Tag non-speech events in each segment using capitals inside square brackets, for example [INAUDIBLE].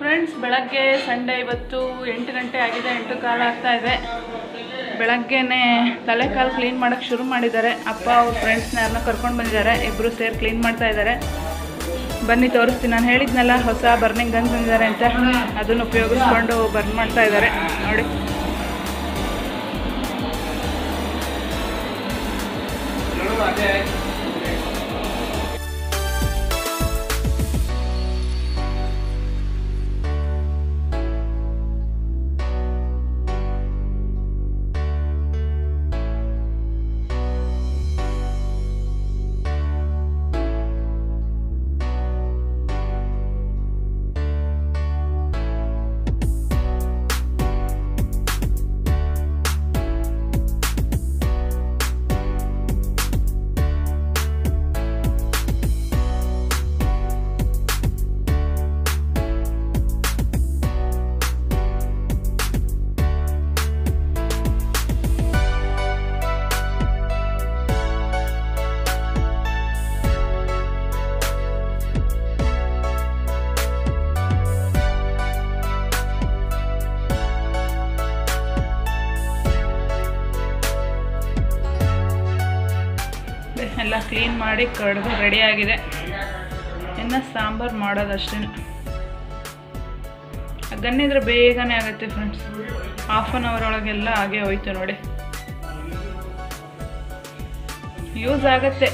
Friends ಬೆಳಗ್ಗೆ Sunday ಇವತ್ತು ಎಂಟು ಗಂಟೆ ಆಗಿದೆ, ಎಂಟು ಕಾಲ ಆಗ್ತಾ ಇದೆ. ಬೆಳಗ್ಗೆನೇ ತಲೆ ಕಾಲು ಕ್ಲೀನ್ ಮಾಡೋಕ್ಕೆ ಶುರು ಮಾಡಿದ್ದಾರೆ. ಅಪ್ಪ ಅವ್ರ ಫ್ರೆಂಡ್ಸ್ನ ಯಾರನ್ನ ಕರ್ಕೊಂಡು ಬಂದಿದ್ದಾರೆ. ಇಬ್ಬರು ಸೇರಿ ಕ್ಲೀನ್ ಮಾಡ್ತಾ ಇದ್ದಾರೆ. ಬನ್ನಿ ತೋರಿಸ್ತೀನಿ. ನಾನು ಹೇಳಿದ್ನಲ್ಲ, ಹೊಸ ಬರ್ನಿಂಗ್ ಗನ್ ತಂದಿದ್ದಾರೆ ಅಂತ. ಅದನ್ನು ಉಪಯೋಗಿಸ್ಕೊಂಡು ಬರ್ನ್ ಮಾಡ್ತಾ ಇದ್ದಾರೆ. ನೋಡಿ. ಎಲ್ಲ ಕ್ಲೀನ್ ಮಾಡಿ ಕಡ್ದು ರೆಡಿಯಾಗಿದೆ ಇನ್ನು ಸಾಂಬಾರು ಮಾಡೋದಷ್ಟೇ ಗನ್ನಿದ್ರೆ ಬೇಗನೆ ಆಗುತ್ತೆ ಫ್ರೆಂಡ್ಸ್ ಹಾಫ್ ಆನ್ ಅವರ್ ಒಳಗೆಲ್ಲ ಹಾಗೆ ಹೋಯ್ತು ನೋಡಿ. ಯೂಸ್ ಆಗುತ್ತೆ.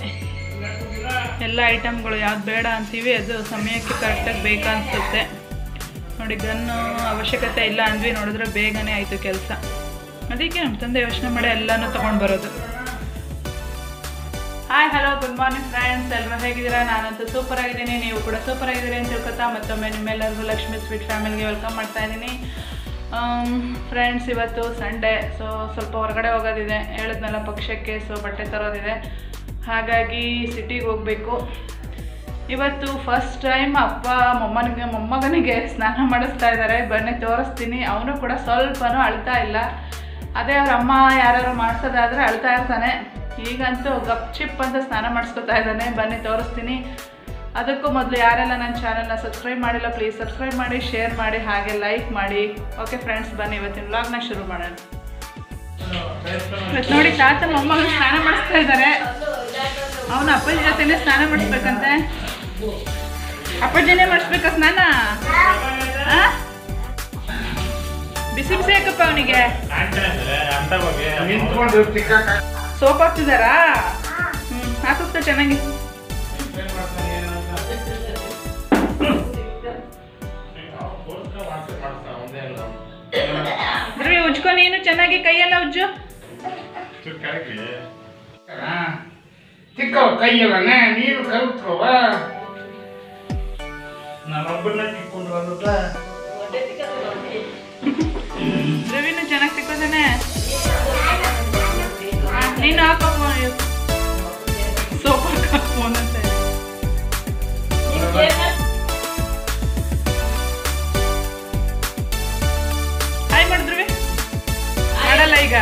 ಎಲ್ಲ ಐಟಮ್ಗಳು ಯಾವ್ದು ಬೇಡ ಅಂತೀವಿ, ಅದು ಸಮಯಕ್ಕೆ ಕರೆಕ್ಟಾಗಿ ಬೇಕನ್ಸುತ್ತೆ ನೋಡಿ, ಗನ್ನು ಅವಶ್ಯಕತೆ ಇಲ್ಲ ಅಂದ್ವಿ, ನೋಡಿದ್ರೆ ಬೇಗನೆ ಆಯಿತು ಕೆಲಸ. ಅದಕ್ಕೆ ನಮ್ಮ ತಂದೆ ಯೋಚನೆ ಮಾಡಿ ಎಲ್ಲನೂ ತೊಗೊಂಡು ಬರೋದು. Hi hello good morning friends ಎಲ್ಲರೂ ಹೇಗಿದ್ದೀರಾ? ನಾನಂತೂ ಸೂಪರ್ ಆಗಿದ್ದೀನಿ. ನೀವು ಕೂಡ ಸೂಪರ್ ಆಗಿದ್ದೀರಿ ಅಂತ ತಿಳ್ಕೊತಾ ಮತ್ತೊಮ್ಮೆ ನಿಮ್ಮೆಲ್ಲರಿಗೂ ಲಕ್ಷ್ಮಿ ಸ್ವೀಟ್ ಫ್ಯಾಮಿಲಿಗೆ ವೆಲ್ಕಮ್ ಮಾಡ್ತಾ ಇದ್ದೀನಿ. ಫ್ರೆಂಡ್ಸ್ ಇವತ್ತು ಸಂಡೇ ಸೊ ಸ್ವಲ್ಪ ಹೊರಗಡೆ ಹೋಗೋದಿದೆ. ಹೇಳಿದ್ನಲ್ಲ ಪಕ್ಷಕ್ಕೆ ಸೊ ಬಟ್ಟೆ ತರೋದಿದೆ. ಹಾಗಾಗಿ ಸಿಟಿಗೆ ಹೋಗಬೇಕು. ಇವತ್ತು ಫಸ್ಟ್ ಟೈಮ್ ಅಪ್ಪ ಮೊಮ್ಮನಿಗೆ, ಮೊಮ್ಮಗನಿಗೆ ಸ್ನಾನ ಮಾಡಿಸ್ತಾ ಇದ್ದಾರೆ. ಬನ್ನಿ, ತೋರಿಸ್ತೀನಿ. ಅವನು ಕೂಡ ಸ್ವಲ್ಪನೂ ಅಳ್ತಾ ಇಲ್ಲ. ಅದೇ ಅವ್ರ ಅಮ್ಮ ಯಾರು ಮಾಡಿಸೋದಾದ್ರೆ ಅಳ್ತಾ ಇರ್ತಾನೆ. ಈಗಂತೂ ಗಪ್ ಚಿಪ್ ಅಂತ ಸ್ನಾನ ಮಾಡಿಸ್ಕೊತಾ ಇದ್ದಾನೆ. ಬನ್ನಿ ತೋರಿಸ್ತೀನಿ. ಅದಕ್ಕೂ ಮೊದಲು ಯಾರೆಲ್ಲ ನನ್ನ ಚಾನಲ್ನ ಸಬ್ಸ್ಕ್ರೈಬ್ ಮಾಡಿಲ್ಲ ಪ್ಲೀಸ್ ಸಬ್ಸ್ಕ್ರೈಬ್ ಮಾಡಿ ಶೇರ್ ಮಾಡಿ ಹಾಗೆ ಲೈಕ್ ಮಾಡಿ. ಓಕೆ ಫ್ರೆಂಡ್ಸ್ ಬನ್ನಿ ಇವತ್ತಿನ ವ್ಲಾಗ್ನ ಶುರು ಮಾಡೋಣ. ಇವತ್ತು ನೋಡಿ ತಾತ ಮೊಮ್ಮಗಳು ಸ್ನಾನ ಮಾಡಿಸ್ತಾ ಇದ್ದಾರೆ ಅವನು ಅಪ್ಪಾಜಿ ಜೊತೆನೇ ಸ್ನಾನ ಮಾಡಿಸ್ಬೇಕಂತೆ. ಅಪ್ಪಾಜಿನೇ ಮಾಡಿಸ್ಬೇಕ ಸ್ನಾನ? ಬಿಸಿ ಬಿಸಿ ಯಾಕಪ್ಪ ಅವನಿಗೆ? ನಿಂತ್ಕೊಂಡು ತಿಕ್ಕಾಕ ಸೋಪ್ ಹಾಕ್ತಿದಾರಾ? ಹ್ಞೂ ಹಾಕಿಸ್ತಾ ಚೆನ್ನಾಗಿ. ಧ್ರುವಿ ಉಜ್ಕೊ ನೀನು ಚೆನ್ನಾಗಿ ಕೈಯೆಲ್ಲ ಉಜ್ಜು. ತಿಕ್ಕವ ಕೈಯಲ್ಲನೆ ನೀರು ಕಲ್ತ್ಕೋವ ನಾನೊಬ್ಬನ ತಿಕ್ಕೊಂಡು ಬಂದ ಧ್ರುವಿನು ಚೆನ್ನಾಗಿ ತಿಕ್ಕೋತಾನೆ ನೀನು ಹಾಕೋ ಸೋಪ್ ಹಾಕೋ ಫೋನ್ ಅಂತ ಹಾಯ್ ಮಾಡಿದ್ರಿ ಮಾಡಲ್ಲ ಈಗ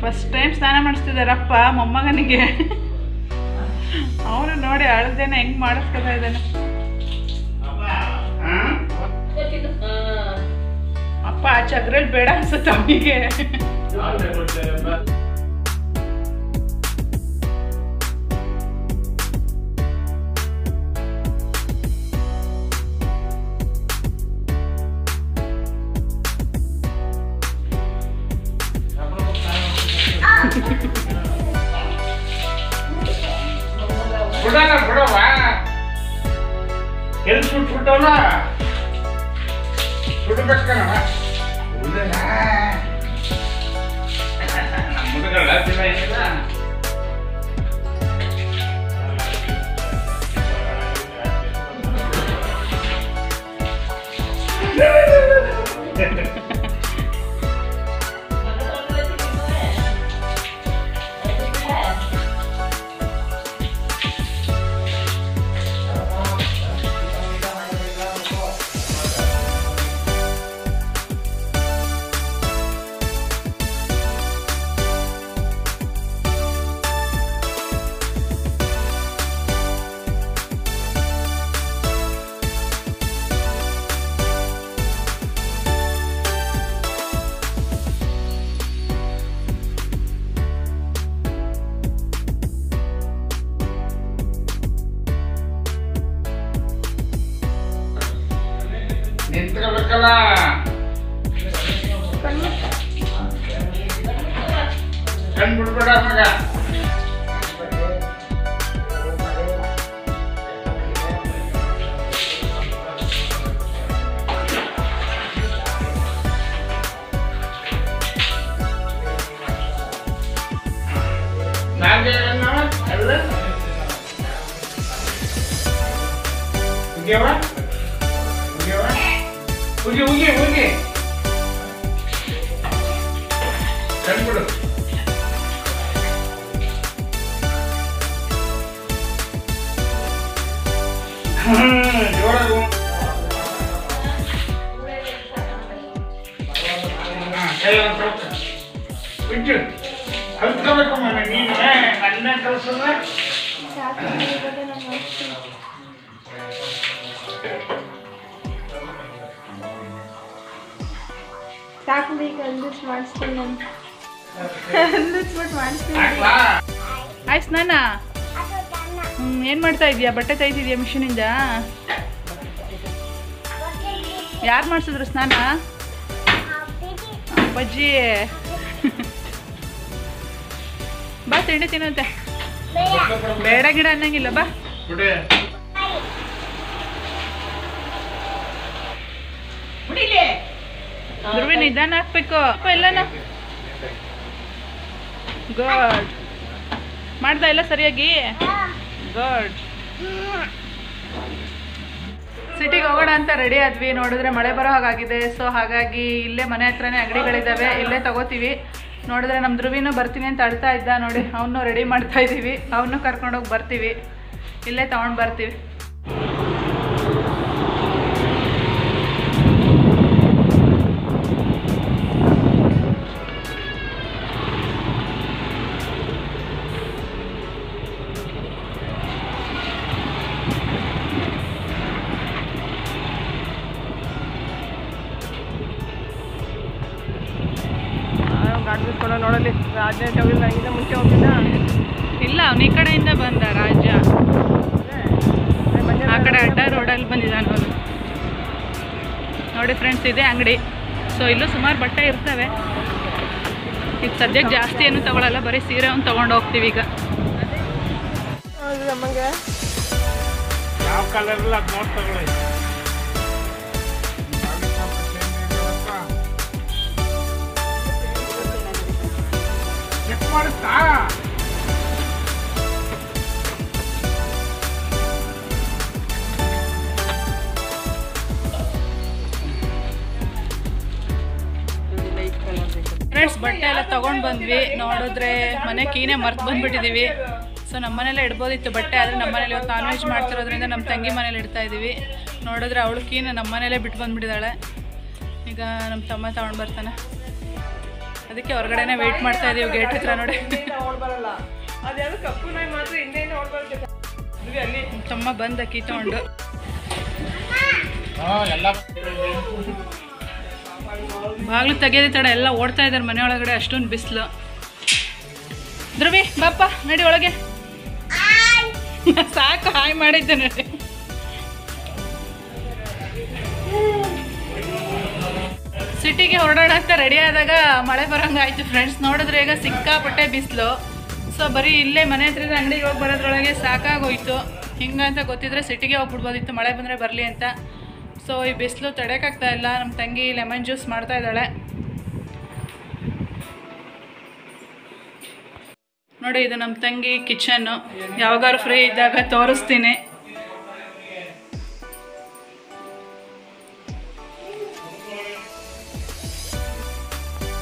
ಫಸ್ಟ್ ಟೈಮ್ ಸ್ನಾನ ಮಾಡಿಸ್ತಿದ್ದಾರಪ್ಪ ಮೊಮ್ಮಗನಿಗೆ. ಅವನು ನೋಡಿ ಅಳ್ದೇನೆ ಹೆಂಗ್ ಮಾಡಿಸ್ಕೊತಾ ಇದ್ದಾನೆ. ಅಪ್ಪ ಆ ಚಗ್ರಲ್ಲಿ ಬೇಡ ಅನ್ಸುತ್ತೆ ಅವನಿಗೆ. Jangan berperak maka. Naga nama, Allah. Pergi apa? Pergi apa? Pergi, pergi, pergi. Jangan berperak. ಹಾ, ಕೈ ಒಂದ್ ಸ್ವಲ್ಪ ಬಿಟ್ಟು ಕಲ್ತ್ಕೋಬೇಕಮ್ಮ ನೀನು ನನ್ನ ಕಲ್ಸಲ್ಲ ಸಾಕು ಈಗ ಅಂದಿಸ್ ಮಾಡಿಸ್ತೀನಿ ನಾನು ಅಂದಿಸ್ಬಿಟ್ಟು ಮಾಡಿಸ್ತೀನಿ ಹಾಕ್ಲಾ ಆಯ್ತು ಸ್ನಾನ ಹ್ಞೂ ಏನು ಮಾಡ್ತಾ ಇದೀಯಾ ಬಟ್ಟೆ ತೆಗ್ದಿದ್ಯಾ ಮಿಷಿನಿಂದ? ಯಾರು ಮಾಡ್ಸಿದ್ರು ಸ್ನಾನ? ಅಪ್ಪಾಜಿ. ಬಾ ತಿಂಡಿ ತಿನ್ನಂತೆ. ಬೇಡ ಗಿಡ ಅನ್ನಂಗಿಲ್ಲ ಬಾ. ಬಿಡಿ. ಧ್ರುವಿ ನಿಧಾನ ಹಾಕ್ಬೇಕು. ಅಪ್ಪ ಎಲ್ಲನ. ಗುಡ್ ಮಾಡ್ದ ಎಲ್ಲ ಸರಿಯಾಗಿ? ಗುಡ್. ಸಿಟಿಗೆ ಹೋಗೋಣ ಅಂತ ರೆಡಿ ಆದ್ವಿ. ನೋಡಿದ್ರೆ ಮಳೆ ಬರೋ ಹಾಗಾಗಿದೆ. ಸೊ ಹಾಗಾಗಿ ಇಲ್ಲೇ ಮನೆ ಹತ್ರನೇ ಅಂಗಡಿಗಳಿದ್ದಾವೆ ಇಲ್ಲೇ ತಗೋತೀವಿ. ನೋಡಿದ್ರೆ ನಮ್ಮ ಧ್ರುವಿನೂ ಬರ್ತೀನಿ ಅಂತ ಅಳ್ತಾ ಇದ್ದ. ನೋಡಿ ಅವನು ರೆಡಿ ಮಾಡ್ತಾ ಇದ್ದೀವಿ ಅವನು ಕರ್ಕೊಂಡೋಗಿ ಬರ್ತೀವಿ. ಇಲ್ಲೇ ತೊಗೊಂಡು ಬರ್ತೀವಿ. ನೋಡಲಿ ರಾಜ ನನಗಿಂತ ಮುಂಚೆ ಹೋಗಿಲ್ಲ. ಇಲ್ಲ ಅವನ ಈ ಕಡೆಯಿಂದ ಬಂದ ರಾಜ ಆ ಕಡೆ ಅಡ್ಡ ರೋಡಲ್ಲಿ ಬಂದಿದ್ದಾನೆ ಅವನು. ನೋಡಿ ಫ್ರೆಂಡ್ಸ್ ಇದೆ ಅಂಗಡಿ. ಸೊ ಇಲ್ಲೂ ಸುಮಾರು ಬಟ್ಟೆ ಇರ್ತವೆ. ಈಗ ಸದ್ಯಕ್ಕೆ ಜಾಸ್ತಿ ಏನು ತಗೊಳಲ್ಲ ಬರೀ ಸೀರೆ ಒಂದು ತಗೊಂಡು ಹೋಗ್ತೀವಿ ಈಗ. ನಮಗೆ. ಯಾವ ಕಲರ್ ಮಾಡುತ್ತಾ? ಫ್ರೆಂಡ್ಸ್ ಬಟ್ಟೆ ಎಲ್ಲ ತಗೊಂಡ್ ಬಂದ್ವಿ. ನೋಡಿದ್ರೆ ಮನೆ ಕೀನೇ ಮರ್ತು ಬಂದ್ಬಿಟ್ಟಿದ್ದೀವಿ ಸೊ ನಮ್ಮ ಮನೇಲೆ ಇಡ್ಬೋದಿತ್ತು ಬಟ್ಟೆ, ಆದರೆ ನಮ್ಮ ಮನೇಲಿ ಇವತ್ತು ನಾನ್ ವೆಜ್ ಮಾಡ್ತಿರೋದ್ರಿಂದ ನಮ್ಮ ತಂಗಿ ಮನೇಲಿ ಇಡ್ತಾ ಇದ್ದೀವಿ ನೋಡಿದ್ರೆ ಅವಳು ಕೀನ ನಮ್ಮ ಮನೇಲೇ ಬಿಟ್ಟು ಬಂದ್ಬಿಟ್ಟಿದ್ದಾಳೆ ಈಗ ನಮ್ಮ ತಮ್ಮ ತಗೊಂಡು ಬರ್ತಾನೆ. ಅದಕ್ಕೆ ಹೊರಗಡೆನೆ ವೇಟ್ ಮಾಡ್ತಾ ಇದೀವಿ ಗೇಟ್ ಹತ್ರ ನೋಡಿ. ಕಪ್ಪು ನಾಯಿ ಮಾತ್ರ ಅಲ್ಲಿ ತಮ್ಮ ಬಂದ ಕೀತೊಂಡು ತಗೊಂಡು. ಬಾಗಿಲು ತೆಗೆಯೋದೇ ತಡ ಎಲ್ಲ ಓಡ್ತಾ ಇದ್ದಾರೆ ಮನೆ ಒಳಗಡೆ ಅಷ್ಟೊಂದು ಬಿಸಿಲು. ಧ್ರುವಿ ಬಾಪ್ಪ ನಡಿ ಒಳಗೆ. [LAUGHS] ಸಾಕು ಹಾಯ್ ಮಾಡಿದ್ದೆ ನೋಡಿ. ಸಿಟಿಗೆ ಹೊರಡೋಣ ರೆಡಿ ಆದಾಗ ಮಳೆ ಬರೋಂಗಾಯ್ತು ಫ್ರೆಂಡ್ಸ್ ನೋಡಿದ್ರೆ ಈಗ ಸಿಕ್ಕಾಪಟ್ಟೆ ಬಿಸಿಲು. ಸೊ ಬರೀ ಇಲ್ಲೇ ಮನೆ ಹತ್ರ ಅಂಗಡಿಗೆ ಹೋಗಿ ಬರೋದ್ರೊಳಗೆ ಸಾಕಾಗೋಯ್ತು. ಹಿಂಗಂತ ಗೊತ್ತಿದ್ರೆ ಸಿಟಿಗೆ ಹೋಗ್ಬಿಡ್ಬೋದಿತ್ತು. ಮಳೆ ಬಂದರೆ ಬರಲಿ ಅಂತ. ಸೊ ಈ ಬಿಸಿಲು ತಡೆಯೋಕ್ಕಾಗ್ತಾ ಇಲ್ಲ. ನಮ್ಮ ತಂಗಿ ಲೆಮನ್ ಜ್ಯೂಸ್ ಮಾಡ್ತಾ ಇದ್ದಾಳೆ. ನೋಡಿ, ಇದು ನಮ್ಮ ತಂಗಿ ಕಿಚನ್ನು ಯಾವಾಗಾರು ಫ್ರೀ ಇದ್ದಾಗ ತೋರಿಸ್ತೀನಿ.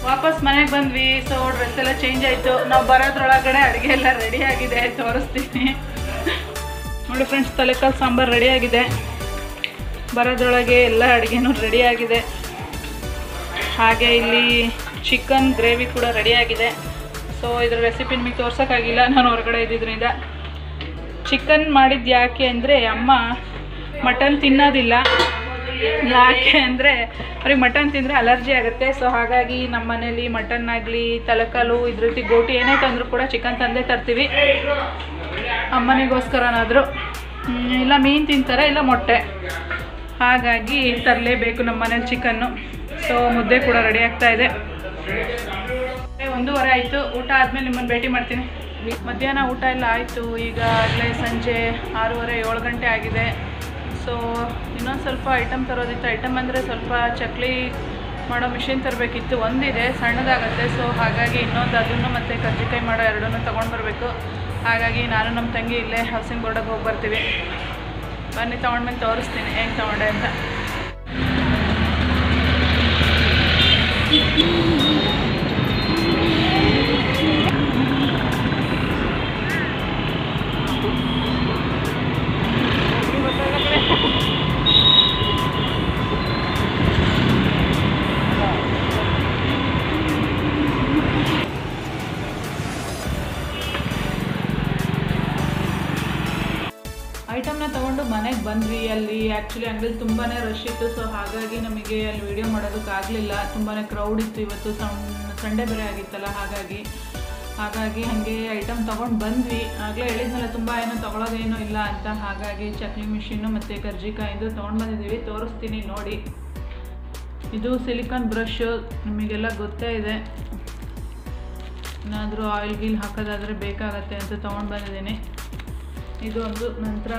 ವಾಪಸ್ ಮನೆಗೆ ಬಂದ್ವಿ ಸೊ ಡ್ರೆಸ್ ಎಲ್ಲ ಚೇಂಜ್ ಆಯಿತು. ನಾವು ಬರೋದ್ರೊಳಗಡೆ ಅಡುಗೆ ಎಲ್ಲ ರೆಡಿ ಆಗಿದೆ, ತೋರಿಸ್ತೀನಿ. ನೋಡಿ ಫ್ರೆಂಡ್ಸ್ ತಲೆಕಾಲು ಸಾಂಬಾರು ರೆಡಿ ಆಗಿದೆ. ಬರೋದ್ರೊಳಗೆ ಎಲ್ಲ ಅಡುಗೆನೂ ರೆಡಿ ಆಗಿದೆ. ಹಾಗೆ ಇಲ್ಲಿ ಚಿಕನ್ ಗ್ರೇವಿ ಕೂಡ ರೆಡಿ ಆಗಿದೆ. ಸೊ ಇದ್ರ ರೆಸಿಪಿ ನಿಮಗೆ ತೋರ್ಸೋಕ್ಕಾಗಿಲ್ಲ ನಾನು ಹೊರಗಡೆ ಇದ್ದಿದ್ದರಿಂದ ಚಿಕನ್ ಮಾಡಿದ್ದು ಯಾಕೆ ಅಂದರೆ, ಅಮ್ಮ ಮಟನ್ ತಿನ್ನೋದಿಲ್ಲ. ಯಾಕೆ ಅಂದರೆ ಅವ್ರಿಗೆ ಮಟನ್ ತಿಂದರೆ ಅಲರ್ಜಿ ಆಗುತ್ತೆ. ಸೊ ಹಾಗಾಗಿ ನಮ್ಮ ಮನೇಲಿ ಮಟನ್ ಆಗಲಿ, ತಲಕಾಲು ಇದ್ರ ರೀತಿ ಗೋಟಿ ಏನೇ ತಂದರೂ ಕೂಡ ಚಿಕನ್ ತಂದೇ ತರ್ತೀವಿ. ಅಮ್ಮನಿಗೋಸ್ಕರನಾದರೂ. ಇಲ್ಲ ಮೀನು ತಿಂತಾರೆ, ಇಲ್ಲ ಮೊಟ್ಟೆ. ಹಾಗಾಗಿ ತರಲೇಬೇಕು ನಮ್ಮ ಮನೇಲಿ ಚಿಕನ್ನು. ಸೊ ಮುದ್ದೆ ಕೂಡ ರೆಡಿ ಆಗ್ತಾ ಇದೆ. ಒಂದೂವರೆ ಆಯಿತು. ಊಟ ಆದಮೇಲೆ ನಿಮ್ಮನ್ನು ಭೇಟಿ ಮಾಡ್ತೀನಿ. ಮಧ್ಯಾಹ್ನ ಊಟ ಎಲ್ಲ ಆಯಿತು. ಈಗ ಅಲ್ಲೇ ಸಂಜೆ ಆರೂವರೆ ಏಳು ಗಂಟೆ ಆಗಿದೆ. ಸೊ ಇನ್ನೊಂದು ಸ್ವಲ್ಪ ಐಟಮ್ ತರೋದಿತ್ತು. ಐಟಮ್ ಅಂದರೆ ಸ್ವಲ್ಪ ಚಕ್ಲಿ ಮಾಡೋ ಮಿಷಿನ್ ತರಬೇಕಿತ್ತು. ಒಂದಿದೆ, ಸಣ್ಣದಾಗತ್ತೆ. ಸೊ ಹಾಗಾಗಿ ಇನ್ನೊಂದು ಅದನ್ನು ಮತ್ತು ಕರ್ಜಿಕಾಯಿ ಮಾಡೋ ಎರಡನ್ನು ತೊಗೊಂಡು ಬರಬೇಕು. ಹಾಗಾಗಿ ನಾನು ನಮ್ಮ ತಂಗಿ ಇಲ್ಲೇ ಹೌಸಿಂಗ್ ಬೋರ್ಡಿಗೆ ಹೋಗಿ ಬರ್ತೀವಿ. ಬನ್ನಿ ತೊಗೊಂಡ್ಮೇಲೆ ತೋರಿಸ್ತೀನಿ. ಹೆಂಗೆ ತೊಗೊಂಡೆ ಅಂತ. ಆ್ಯಕ್ಚುಲಿ ಅಂಗಡಿಲಿ ತುಂಬಾ ರಶ್ ಇತ್ತು ಸೊ ಹಾಗಾಗಿ ನಮಗೆ ಅಲ್ಲಿ ವೀಡಿಯೋ ಮಾಡೋದಕ್ಕಾಗಲಿಲ್ಲ ತುಂಬಾ ಕ್ರೌಡ್ ಇತ್ತು ಇವತ್ತು ಸಂಡೇ ಬೇರೆ ಆಗಿತ್ತಲ್ಲ, ಹಾಗಾಗಿ ಹಾಗಾಗಿ ಹಾಗೆ ಐಟಮ್ ತೊಗೊಂಡು ಬಂದ್ವಿ. ಆಗಲೇ ಹೇಳಿದ್ನಲ್ಲ, ತುಂಬ ಏನೋ ತೊಗೊಳೋದೇನೂ ಇಲ್ಲ ಅಂತ. ಹಾಗಾಗಿ ಚಕ್ಲಿ ಮಿಷಿನ್ನು ಮತ್ತು ಕರ್ಜಿಕಾಯಿಂದು ತೊಗೊಂಡು ಬಂದಿದ್ದೀವಿ. ತೋರಿಸ್ತೀನಿ ನೋಡಿ. ಇದು ಸಿಲಿಕಾನ್ ಬ್ರಷು ನಿಮಗೆಲ್ಲ ಗೊತ್ತೇ ಇದೆ. ಏನಾದರೂ ಆಯಿಲ್ ಗೀಲ್ ಹಾಕೋದಾದರೆ ಬೇಕಾಗತ್ತೆ ಅಂತ ತೊಗೊಂಡು ಬಂದಿದ್ದೀನಿ. ಇದು ಒಂದು ನಂತರ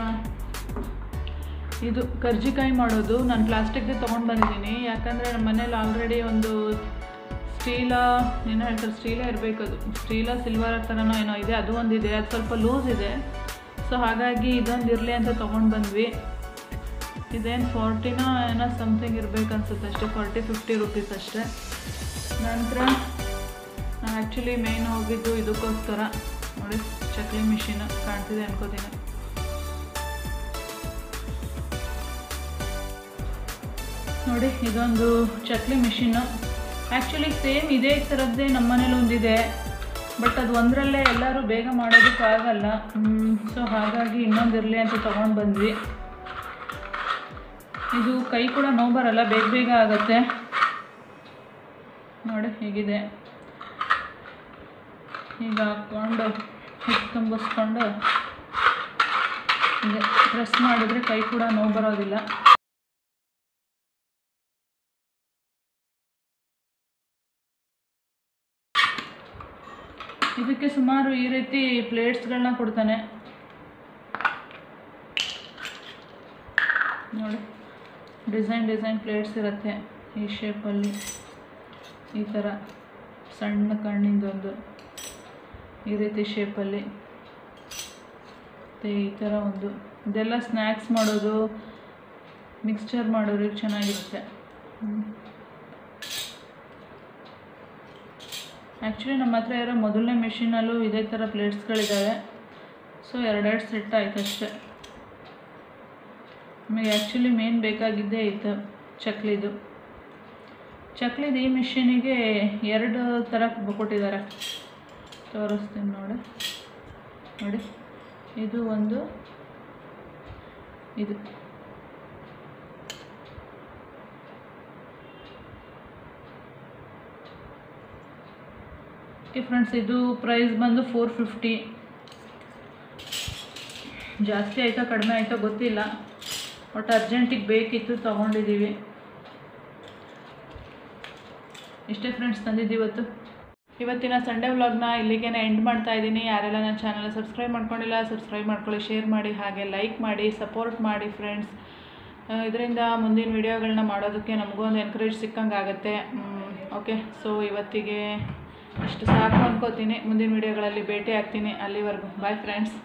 ಇದು ಕರ್ಜಿಕಾಯಿ ಮಾಡೋದು. ನಾನು ಪ್ಲಾಸ್ಟಿಕ್ದೇ ತೊಗೊಂಡು ಬಂದಿದ್ದೀನಿ ಯಾಕಂದರೆ ನಮ್ಮ ಮನೇಲಿ ಆಲ್ರೆಡಿ ಒಂದು ಸ್ಟೀಲ, ಏನೋ ಹೇಳ್ತಾರೆ, ಸ್ಟೀಲ ಇರಬೇಕು ಅದು. ಸ್ಟೀಲ ಸಿಲ್ವರ್ ಥರನೋ ಏನೋ ಇದೆ, ಅದು ಒಂದಿದೆ ಅದು ಸ್ವಲ್ಪ ಲೂಸ್ ಇದೆ. ಸೊ ಹಾಗಾಗಿ ಇದೊಂದು ಇರಲಿ ಅಂತ ತೊಗೊಂಡು ಬಂದ್ವಿ. ಇದೇನು ಫಾರ್ಟಿನೋ ಏನೋ ಸಮಥಿಂಗ್ ಇರಬೇಕು ಅನ್ಸುತ್ತೆ ಅಷ್ಟೇ. ಫಾರ್ಟಿ, ಫಿಫ್ಟಿ ರುಪೀಸ್ ಅಷ್ಟೇ. ನಂತರ ನಾನು ಆ್ಯಕ್ಚುಲಿ ಮೇಯ್ನ್ ಹೋಗಿದ್ದು ಇದಕ್ಕೋಸ್ಕರ. ನೋಡಿ, ಚಕ್ಲಿ ಮಿಷಿನ್ ಕಾಣ್ತಿದೆ ಅನ್ಕೋತೀನಿ. ನೋಡಿ, ಇದೊಂದು ಚಕ್ಲಿ ಮಿಷಿನ್ನು. ಆ್ಯಕ್ಚುಲಿ ಸೇಮ್ ಇದೇ ಥರದ್ದೇ ನಮ್ಮ ಮನೇಲಿ ಒಂದಿದೆ. ಬಟ್ ಅದು ಒಂದರಲ್ಲೇ ಎಲ್ಲರೂ ಬೇಗ ಮಾಡೋದಕ್ಕಾಗಲ್ಲ ಸೊ ಹಾಗಾಗಿ ಇನ್ನೊಂದಿರಲಿ ಅಂತ ತೊಗೊಂಡು ಬಂದ್ವಿ. ಇದು ಕೈ ಕೂಡ ನೋವು ಬರಲ್ಲ, ಬೇಗ ಬೇಗ ಆಗುತ್ತೆ. ನೋಡಿ, ಹೀಗಿದೆ. ಈಗ ಹಾಕ್ಕೊಂಡು, ಹಿಟ್ಟು ತುಂಬಿಸ್ಕೊಂಡು ಪ್ರೆಸ್ ಮಾಡಿದ್ರೆ ಕೈ ಕೂಡ ನೋವು ಬರೋದಿಲ್ಲ. ಇದಕ್ಕೆ ಸುಮಾರು ಈ ರೀತಿ ಪ್ಲೇಟ್ಸ್ಗಳನ್ನ ಕೊಡ್ತಾನೆ. ನೋಡಿ, ಡಿಸೈನ್ ಡಿಸೈನ್ ಪ್ಲೇಟ್ಸ್ ಇರುತ್ತೆ ಈ ಶೇಪಲ್ಲಿ. ಈ ಥರ ಸಣ್ಣ ಕಣ್ಣಿಂದೊಂದು ಈ ರೀತಿ ಶೇಪಲ್ಲಿ. ಮತ್ತು ಈ ಥರ ಒಂದು, ಇದೆಲ್ಲ ಸ್ನ್ಯಾಕ್ಸ್ ಮಾಡೋದು, ಮಿಕ್ಸ್ಚರ್ ಮಾಡೋರಿಗೆ ಚೆನ್ನಾಗಿರುತ್ತೆ. ಆ್ಯಕ್ಚುಲಿ ನಮ್ಮ ಹತ್ರ ಇರೋ ಮೊದಲನೇ ಮೆಷಿನಲ್ಲೂ ಇದೇ ಥರ ಪ್ಲೇಟ್ಸ್ಗಳಿದ್ದಾವೆ ಸೊ ಎರಡೆರಡು ಸೆಟ್ ಆಯ್ತು ಅಷ್ಟೆ. ನಮಗೆ ಆ್ಯಕ್ಚುಲಿ ಮೇನ್ ಬೇಕಾಗಿದ್ದೇ ಇತ್ತು ಚಕ್ಲಿದು. ಚಕ್ಲಿದು ಈ ಮಿಷಿನಿಗೆ ಎರಡು ಥರ ಕೊಟ್ಟಿದ್ದಾರೆ. ತೋರಿಸ್ತೀನಿ ನೋಡಿ. ನೋಡಿ. ಇದು ಒಂದು, ಇದು. ಓಕೆ ಫ್ರೆಂಡ್ಸ್ ಇದು ಪ್ರೈಸ್ ಬಂದು ಫೋರ್ ಫಿಫ್ಟಿ ಜಾಸ್ತಿ ಆಯಿತಾ, ಕಡಿಮೆ ಆಯಿತಾ ಗೊತ್ತಿಲ್ಲ. ಬಟ್ ಅರ್ಜೆಂಟಿಗೆ ಬೇಕಿತ್ತು ತೊಗೊಂಡಿದ್ದೀವಿ ಇಷ್ಟೇ ಫ್ರೆಂಡ್ಸ್ ತಂದಿದ್ದು ಇವತ್ತು. ಇವತ್ತಿನ ಸಂಡೇ ವ್ಲಾಗ್ನ ಇಲ್ಲಿಗೆ ಎಂಡ್ ಮಾಡ್ತಾ ಇದ್ದೀನಿ. ಯಾರೆಲ್ಲ ನನ್ನ ಚಾನಲ್ ಸಬ್ಸ್ಕ್ರೈಬ್ ಮಾಡ್ಕೊಂಡಿಲ್ಲ ಸಬ್ಸ್ಕ್ರೈಬ್ ಮಾಡ್ಕೊಳ್ಳಿ ಶೇರ್ ಮಾಡಿ, ಹಾಗೆ ಲೈಕ್ ಮಾಡಿ ಸಪೋರ್ಟ್ ಮಾಡಿ ಫ್ರೆಂಡ್ಸ್ ಇದರಿಂದ ಮುಂದಿನ ವೀಡಿಯೋಗಳನ್ನ ಮಾಡೋದಕ್ಕೆ ನಮಗೂ ಒಂದು ಎನ್ಕರೇಜ್ ಸಿಕ್ಕಂಗೆ ಆಗುತ್ತೆ ಓಕೆ ಸೊ ಇವತ್ತಿಗೆ ಇಷ್ಟು ಸಾಕು ಅನ್ಕೋತೀನಿ. ಮುಂದಿನ ವೀಡಿಯೋಗಳಲ್ಲಿ ಭೇಟಿ ಆಗ್ತೀನಿ ಅಲ್ಲಿವರೆಗೂ. Bye friends